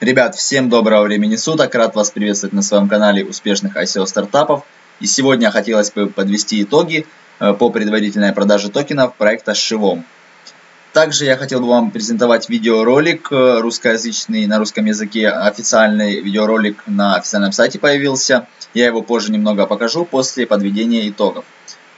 Ребят, всем доброго времени суток, рад вас приветствовать на своем канале успешных ICO стартапов. И сегодня хотелось бы подвести итоги э, по предварительной продаже токенов проекта Шивом. Также я хотел бы вам презентовать видеоролик э, русскоязычный на русском языке, официальный видеоролик на официальном сайте появился. Я его позже немного покажу после подведения итогов.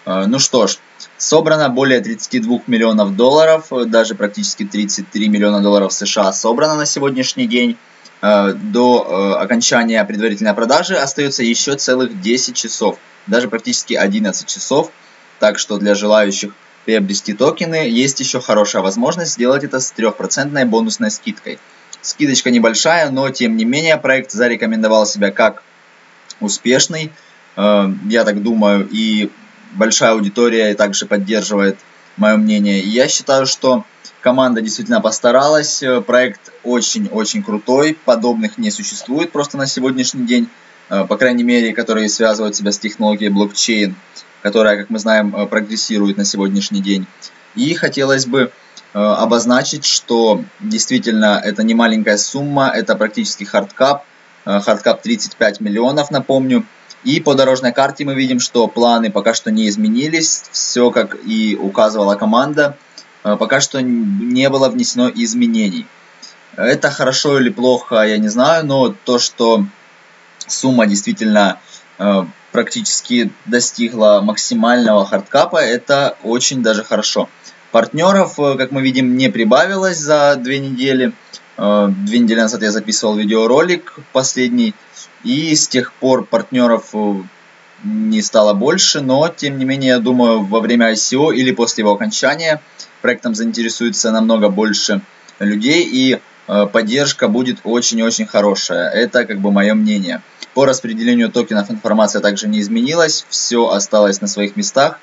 Э, ну что ж, собрано более 32 миллионов долларов, даже практически 33 миллиона долларов США собрано на сегодняшний день. Э, до э, окончания предварительной продажи остается еще целых 10 часов, даже практически 11 часов. Так что для желающих приобрести токены есть еще хорошая возможность сделать это с 3% бонусной скидкой. Скидочка небольшая, но тем не менее проект зарекомендовал себя как успешный, э, я так думаю, и большая аудитория также поддерживает мое мнение. И я считаю, что Команда действительно постаралась, э, проект очень-очень крутой, подобных не существует просто на сегодняшний день, э, по крайней мере, которые связывают себя с технологией блокчейн, которая, как мы знаем, э, прогрессирует на сегодняшний день. И хотелось бы обозначить, что действительно это не маленькая сумма, это практически hard cap, hard cap 35 миллионов, напомню. И по дорожной карте мы видим, что планы пока что не изменились, все как и указывала команда – Э, пока что не было внесено изменений. Это хорошо или плохо, я не знаю, но то, что сумма действительно э, практически достигла максимального хардкапа, это очень даже хорошо. Партнеров, э, как мы видим, не прибавилось за две недели. Две недели назад я записывал видеоролик последний, и с тех пор партнеров не стало больше, но тем не менее, я думаю, во время ICO или после его окончания – проектом заинтересуется намного больше людей и э, поддержка будет очень-очень хорошая. Это как бы мое мнение. По распределению токенов информация также не изменилась, все осталось на своих местах.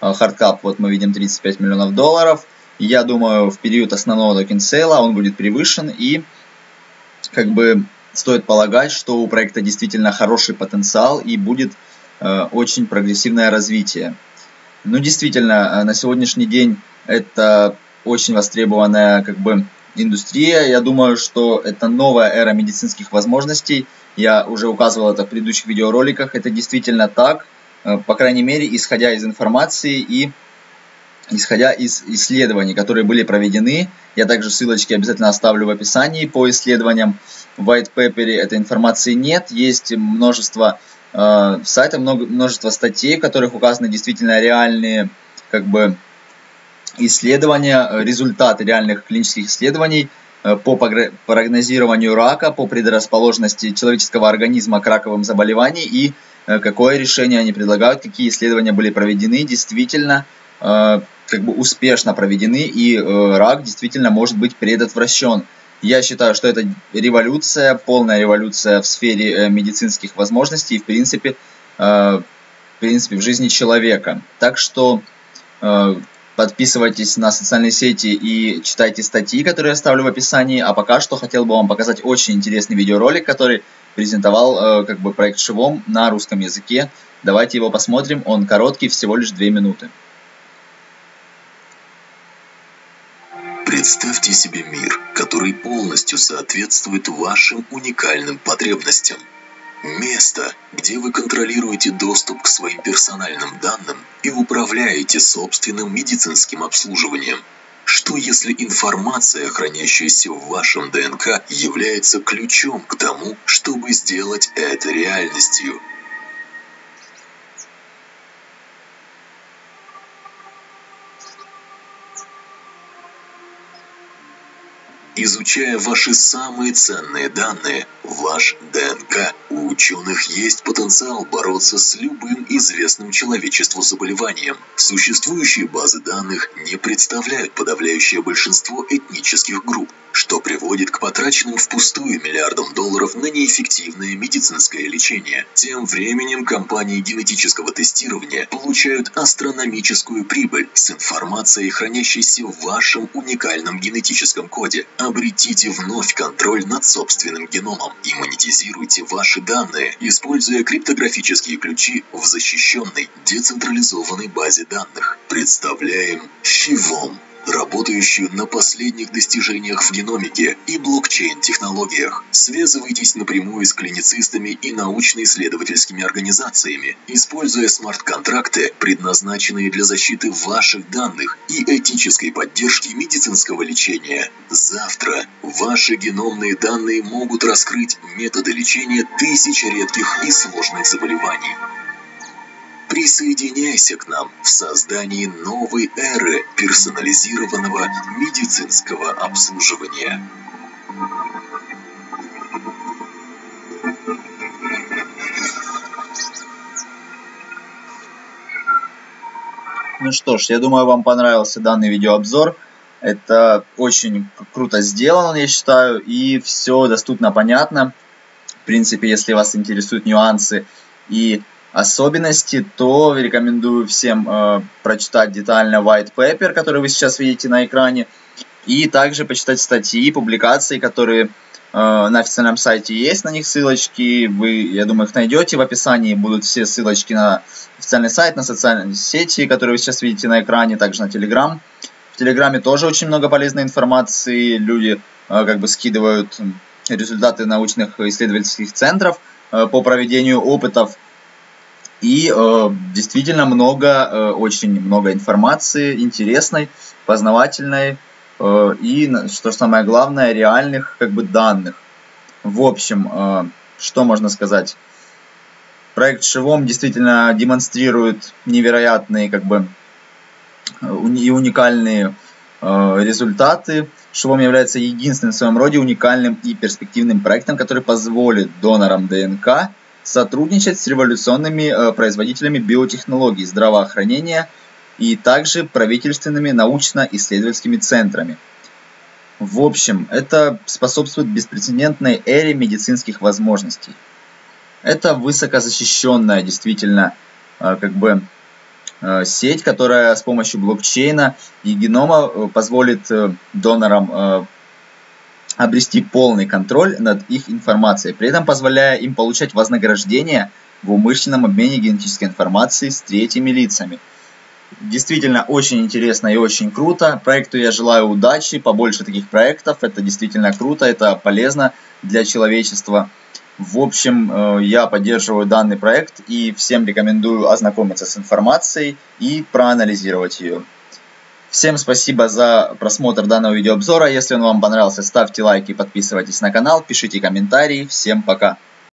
Hard cap, вот мы видим 35 миллионов долларов. Я думаю, в период основного token sale а он будет превышен и как бы стоит полагать, что у проекта действительно хороший потенциал и будет э, очень прогрессивное развитие. Ну, действительно, э, на сегодняшний день это очень востребованная как бы индустрия. Я думаю, что это новая эра медицинских возможностей. Я уже указывал это в предыдущих видеороликах. Это действительно так, э, по крайней мере, исходя из информации и исходя из исследований, которые были проведены. Я также ссылочки обязательно оставлю в описании по исследованиям. В white paper этой информации нет. Есть множество э, сайтов, много, множество статей, в которых указаны действительно реальные как бы исследования, э, результаты реальных клинических исследований э, по прогнозированию рака, по предрасположенности человеческого организма к раковым заболеваниям и э, какое решение они предлагают, какие исследования были проведены, действительно как бы успешно проведены и рак действительно может быть предотвращен. Я считаю, что это революция, полная революция в сфере медицинских возможностей и в принципе, в принципе в жизни человека. Так что Подписывайтесь на социальные сети и читайте статьи, которые я оставлю в описании. А пока что хотел бы вам показать очень интересный видеоролик, который презентовал э, как бы проект Шивом на русском языке. Давайте его посмотрим. Он короткий, всего лишь 2 минуты. Представьте себе мир, который полностью соответствует вашим уникальным потребностям – Место, где вы контролируете доступ к своим персональным данным и управляете собственным медицинским обслуживанием. Что если информация, хранящаяся в вашем ДНК, является ключом к тому, чтобы сделать это реальностью? Изучая ваши самые ценные данные, ваш ДНК, у ученых есть потенциал бороться с любым известным человечеству заболеванием. Существующие базы данных не представляют подавляющее большинство этнических групп, что приводит к потраченным впустую миллиардам долларов на неэффективное медицинское лечение. Тем временем компании генетического тестирования получают астрономическую прибыль с информацией, хранящейся в вашем уникальном генетическом коде – Обретите вновь контроль над собственным геномом и монетизируйте ваши данные, используя криптографические ключи в защищенной, децентрализованной базе данных. Представляем Фивом работающую на последних достижениях в геномике и блокчейн-технологиях. Связывайтесь напрямую с клиницистами и научно-исследовательскими организациями, используя смарт-контракты, предназначенные для защиты ваших данных и этической поддержки медицинского лечения. Завтра ваши геномные данные могут раскрыть методы лечения тысяч редких и сложных заболеваний. Присоединяйся к нам в создании новой эры персонализированного медицинского обслуживания. Ну что ж, я думаю, вам понравился данный видеообзор. Это очень круто сделано, я считаю, и все доступно, понятно. В принципе, если вас интересуют нюансы и особенности, то рекомендую всем э, прочитать детально white paper, который вы сейчас видите на экране, и также почитать статьи, публикации, которые э, на официальном сайте есть, на них ссылочки, вы, я думаю, их найдете. В описании, будут все ссылочки на официальный сайт, на социальные сети, которые вы сейчас видите на экране, также на Telegram. В Телеграме тоже очень много полезной информации, люди э, как бы скидывают результаты научных исследовательских центров э, по проведению опытов и э, действительно много, э, очень много информации интересной, познавательной э, и, что самое главное, реальных как бы данных. В общем, э, что можно сказать? Проект Шивом действительно демонстрирует невероятные как бы и уникальные э, результаты. Шивом является единственным в своем роде уникальным и перспективным проектом, который позволит донорам ДНК сотрудничать с революционными э, производителями биотехнологий, здравоохранения и также правительственными научно-исследовательскими центрами. В общем, это способствует беспрецедентной эре медицинских возможностей. Это высокозащищенная действительно э, как бы э, сеть, которая с помощью блокчейна и генома позволит донорам обрести полный контроль над их информацией, при этом позволяя им получать вознаграждение в умышленном обмене генетической информацией с третьими лицами. Действительно очень интересно и очень круто. Проекту я желаю удачи, побольше таких проектов. Это действительно круто, это полезно для человечества. В общем, э, я поддерживаю данный проект и всем рекомендую ознакомиться с информацией и проанализировать ее. Всем спасибо за просмотр данного видеообзора. Если он вам понравился, ставьте лайки, подписывайтесь на канал, пишите комментарии. Всем пока!